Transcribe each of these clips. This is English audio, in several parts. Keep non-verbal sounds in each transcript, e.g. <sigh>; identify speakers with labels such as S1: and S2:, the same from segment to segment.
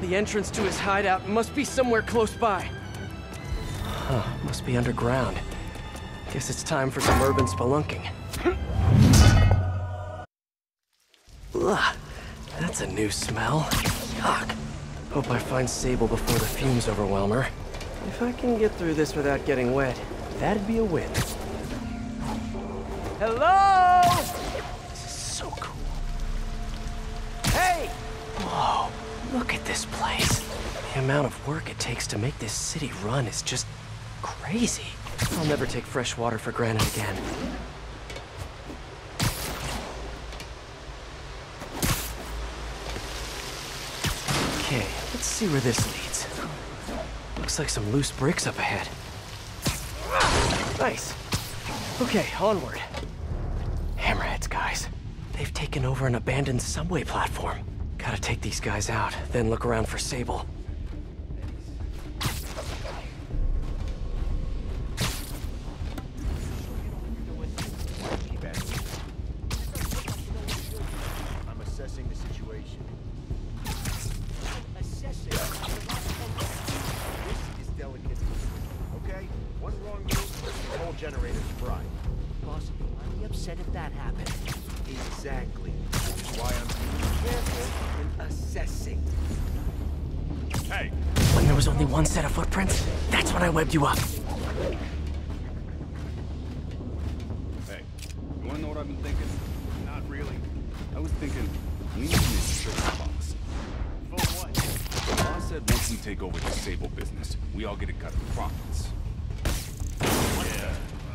S1: The entrance to his hideout must be somewhere close by. Huh, must be underground. Guess it's time for some urban spelunking. Ugh, that's a new smell. Yuck. Hope I find Sable before the fumes overwhelm her. If I can get through this without getting wet, that'd be a win. Hello? This is so cool. Hey! Whoa, look at this place. The amount of work it takes to make this city run is just crazy. I'll never take fresh water for granted again. Okay, let's see where this leads. Looks like some loose bricks up ahead. Nice. Okay, onward. Hammerheads, guys. They've taken over an abandoned subway platform. Gotta take these guys out, then look around for Sable.
S2: I'm assessing the situation. Assessing? This is delicate. Okay? One wrong move, the whole generator's fried.
S3: Boss would be upset if that happened.
S2: Exactly. Which is why I'm being careful in assessing.
S4: Hey,
S1: When there was only one set of footprints, that's when I webbed you up.
S4: hey. You wanna know what I've been thinking? Not really. I was thinking, we need an insurance policy.
S2: For what?
S4: The boss said once we take over the Sable business, we all get a cut of the profits. Yeah.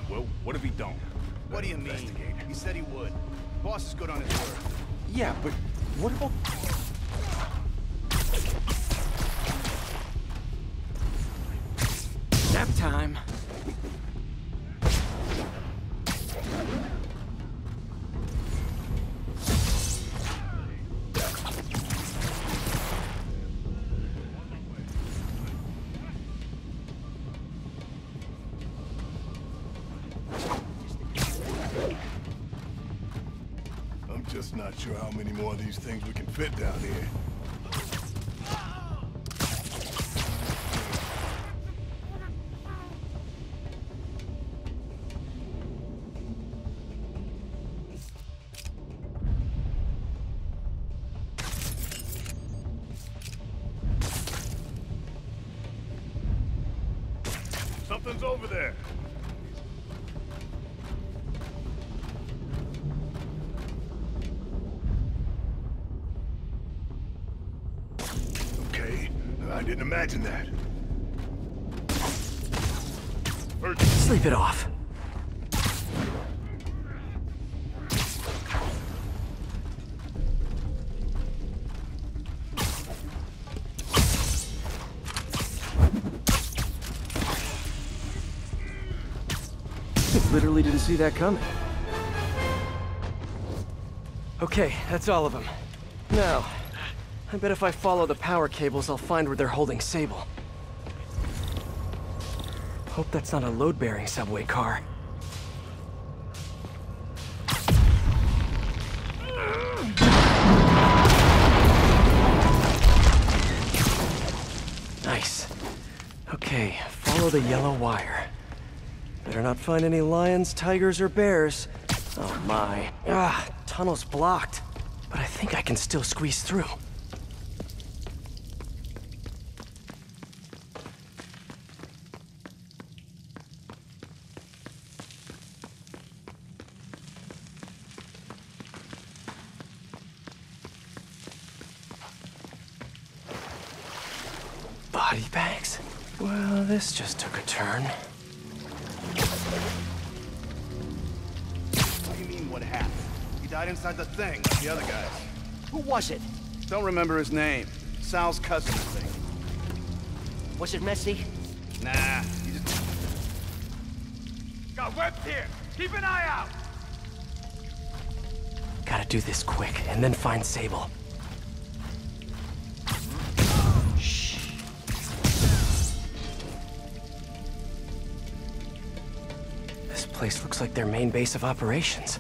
S4: Well, what if he don't?
S2: What do you mean? He said he would. Boss is good on his word.
S4: Yeah, but what about...
S5: just not sure how many more of these things we can fit down here. I didn't imagine that.
S1: Sleep it off. Literally didn't see that coming. Okay, that's all of them. Now, I bet if I follow the power cables, I'll find where they're holding Sable. Hope that's not a load-bearing subway car. Nice. Okay, follow the yellow wire. Better not find any lions, tigers, or bears. Oh my. Ah, tunnel's blocked. But I think I can still squeeze through. This just took a turn.
S2: What do you mean, what happened? He died inside the thing, like the other guys.
S3: Who was it?
S2: Don't remember his name. Sal's cousin, I think.
S3: Was it messy?
S2: Nah, he just...
S4: Got webs here! Keep an eye out!
S1: Gotta do this quick, and then find Sable. Place looks like their main base of operations.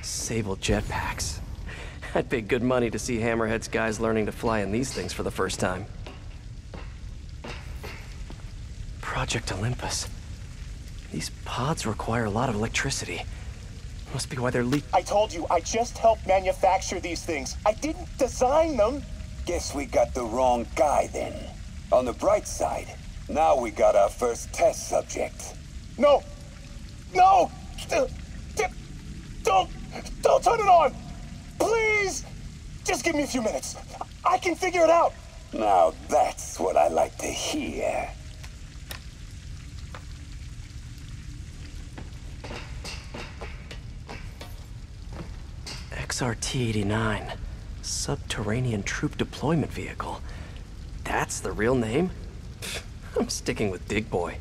S1: Sable jetpacks. <laughs> I'd pay good money to see Hammerhead's guys learning to fly in these things for the first time. Project Olympus. These pods require a lot of electricity. Must be why they're leak-
S6: I told you, I just helped manufacture these things. I didn't design them.
S7: Guess we got the wrong guy then. On the bright side, now we got our first test subject.
S6: No! No! D- d- Don't! Don't turn it on! Please! Just give me a few minutes. I can figure it out.
S7: Now that's what I like to hear.
S1: XRT-89. Subterranean Troop Deployment Vehicle. That's the real name? I'm sticking with Dig Boy.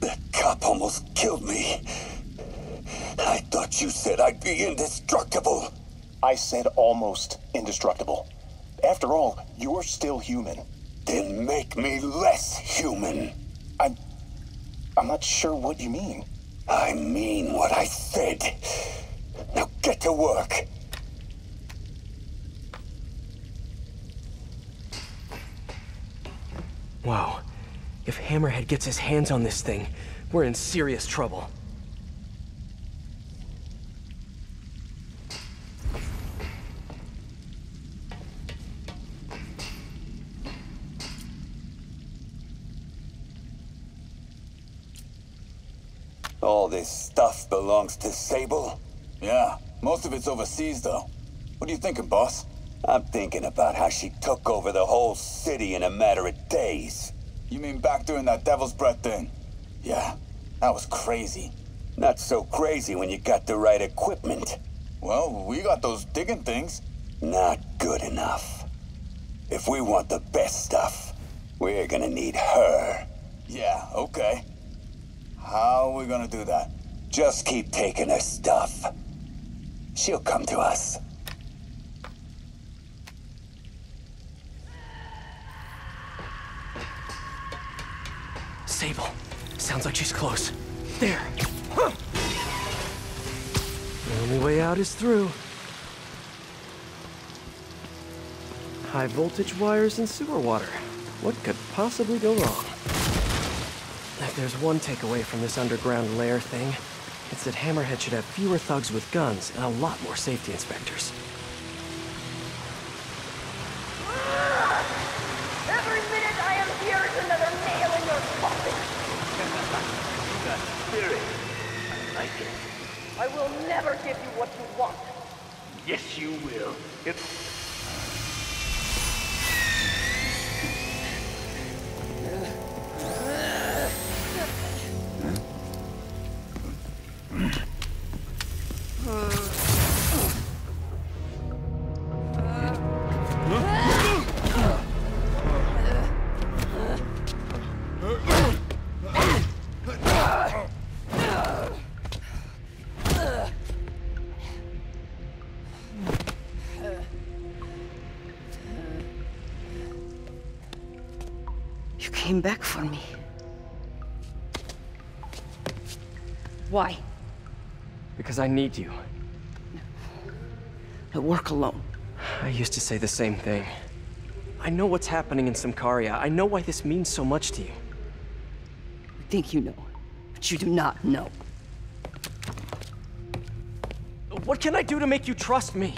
S7: That cop almost killed me. I thought you said I'd be indestructible.
S6: I said almost indestructible. After all, you're still human.
S7: Then make me less human.
S6: I'm. I'm not sure what you mean.
S7: I mean what I said. Now get to work.
S1: Wow. If Hammerhead gets his hands on this thing, we're in serious trouble.
S7: All this stuff belongs to Sable?
S8: Yeah, most of it's overseas, though. What are you thinking, boss?
S7: I'm thinking about how she took over the whole city in a matter of days.
S8: You mean back during that Devil's Breath thing? Yeah, that was crazy.
S7: Not so crazy when you got the right equipment.
S8: Well, we got those digging things.
S7: Not good enough. If we want the best stuff, we're gonna need her.
S8: Yeah, okay. How are we gonna do that?
S7: Just keep taking her stuff. She'll come to us.
S1: Sable. Sounds like she's close. There. Huh. The only way out is through. High voltage wires and sewer water. What could possibly go wrong? If there's one takeaway from this underground lair thing, it's that Hammerhead should have fewer thugs with guns and a lot more safety inspectors. Ah!
S9: Every minute I am here is another nail in your coffin. <laughs>
S10: Spirit. I like it.
S9: I will never give you what you want.
S10: Yes, you will. It's...
S11: You came back for me. Why?
S1: Because I need you.
S11: I work alone.
S1: I used to say the same thing. I know what's happening in Symkaria. I know why this means so much to you.
S11: You think you know, but you do not know.
S1: What can I do to make you trust me?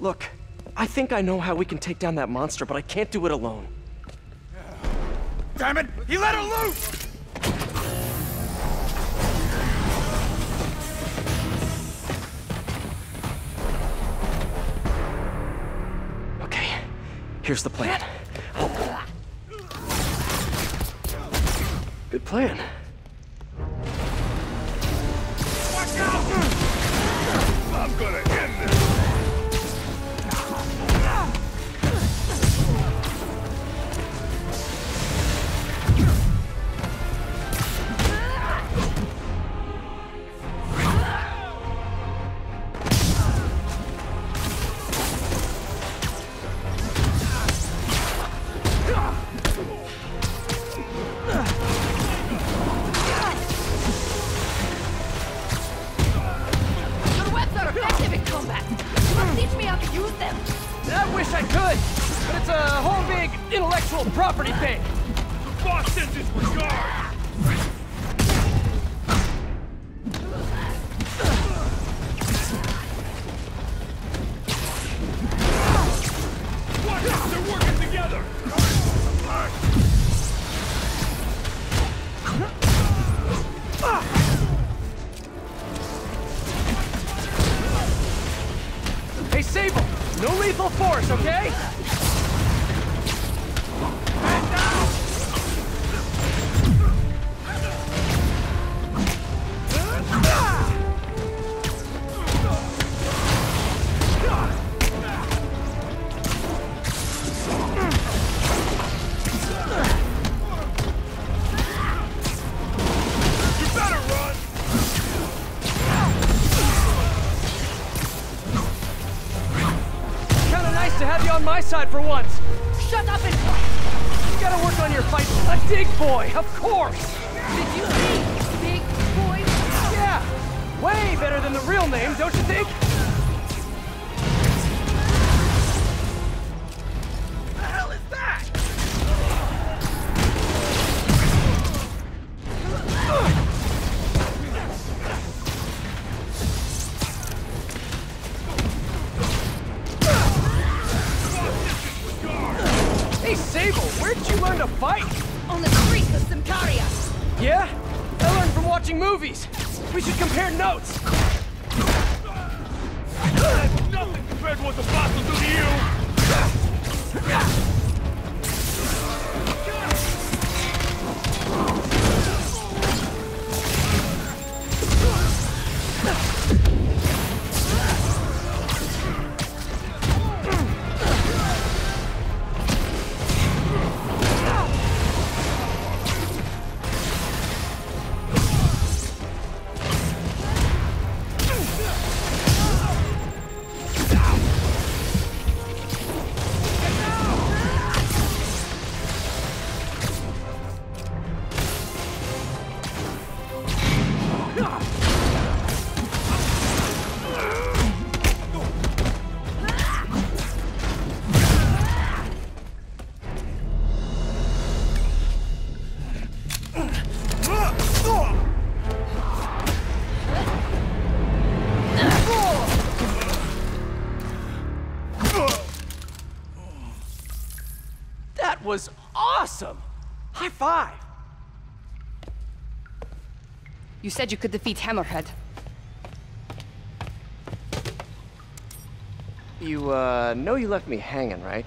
S1: Look, I think I know how we can take down that monster, but I can't do it alone.
S4: Damn it! He let her loose!
S1: Okay, here's the plan. Good plan.
S5: I'm gonna end this.
S1: A whole big intellectual property thing.
S5: Boss sends his regard!
S1: Have you on my side for once.
S12: Shut up and...
S1: You gotta work on your fight. A dig boy, of course.
S13: Did you see Dig Boy?
S1: Yeah, way better than the real name, don't you think?
S5: The hell is that?
S1: Hey, Sable, where'd you learn to fight?
S13: On the streets of Symkaria.
S1: Yeah? I learned from watching movies. We should compare notes.
S5: That's nothing compared to what the boss will do to you!
S9: You said you could defeat Hammerhead.
S1: You, uh, know you left me hanging, right?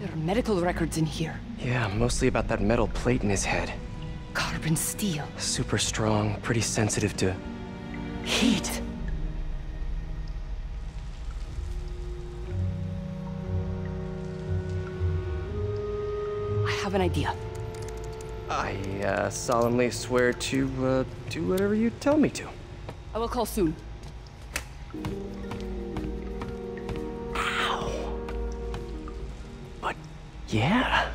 S9: There are medical records in here.
S1: Yeah, mostly about that metal plate in his head.
S9: Carbon steel.
S1: Super strong, pretty sensitive to...
S9: Heat. Have an idea.
S1: I, uh, solemnly swear to, uh, do whatever you tell me to.
S9: I will call soon.
S1: But, yeah.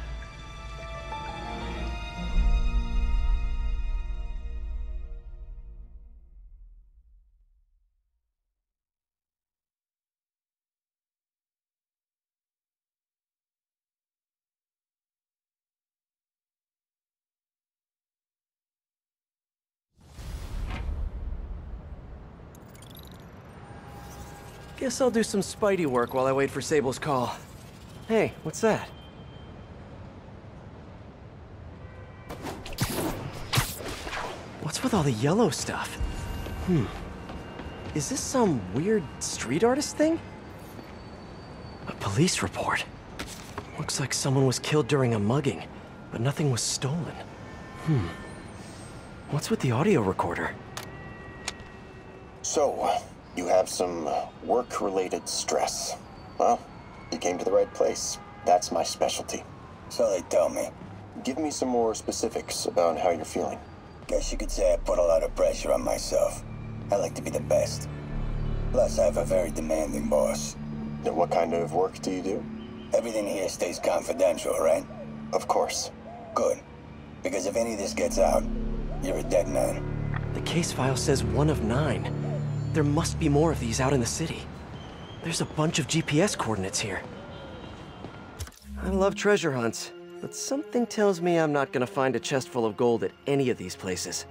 S1: Guess I'll do some Spidey work while I wait for Sable's call. Hey, what's that? What's with all the yellow stuff? Hmm. Is this some weird street artist thing? A police report. Looks like someone was killed during a mugging, but nothing was stolen. Hmm. What's with the audio recorder?
S14: So, you have some work related stress. Well, you came to the right place. That's my specialty.
S7: So they tell me.
S14: Give me some more specifics about how you're feeling.
S7: Guess you could say I put a lot of pressure on myself. I like to be the best. Plus, I have a very demanding boss.
S14: And what kind of work do you do?
S7: Everything here stays confidential, right?
S14: Of course.
S7: Good. Because if any of this gets out, you're a dead man.
S1: The case file says one of nine. There must be more of these out in the city. There's a bunch of GPS coordinates here. I love treasure hunts, but something tells me I'm not gonna find a chest full of gold at any of these places.